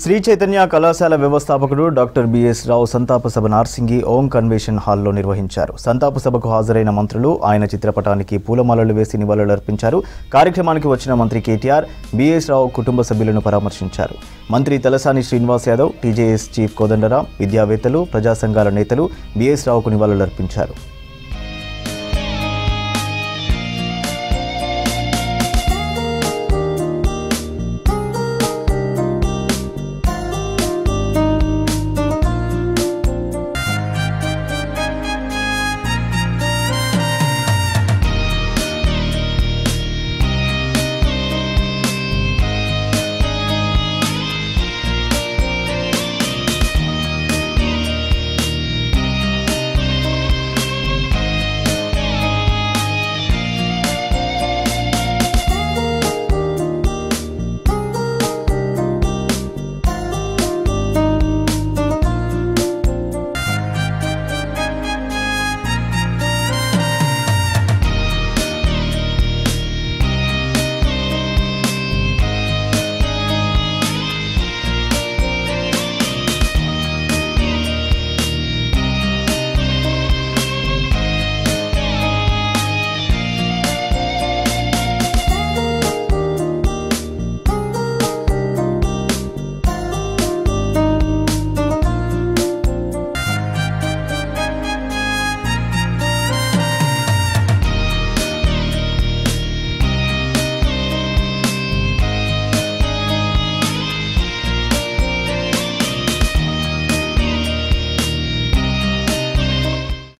శ్రీ చైతన్య కళాశాల వ్యవస్థాపకుడు doctor BS రావు సంతాప సభ నార్సింగి ఓం కన్వెన్షన్ హాల్లో నిర్వహించారు. సంతాప సభకు హాజరైన మంత్రులు ఆయన చిత్రపటానికి పూలమాలలు వేసి నివాళులర్పించారు. కార్యక్రమానికి వచ్చిన మంత్రి కేటీఆర్ బిఎస్ రావు కుటుంబ సభ్యులను పరామర్శించారు. మంత్రి తలసాని శ్రీనివాస్ యాదవ్ టీజేఎస్ చీఫ్ కోదండరాం విద్యావేత్తలు ప్రజా సంఘాల నేతలు బిఎస్ రావుకు నివాళులర్పించారు.